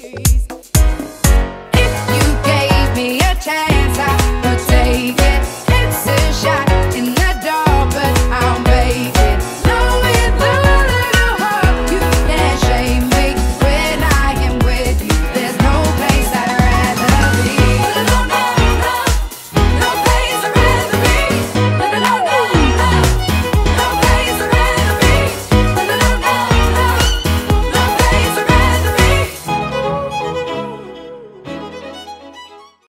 If you gave me a chance.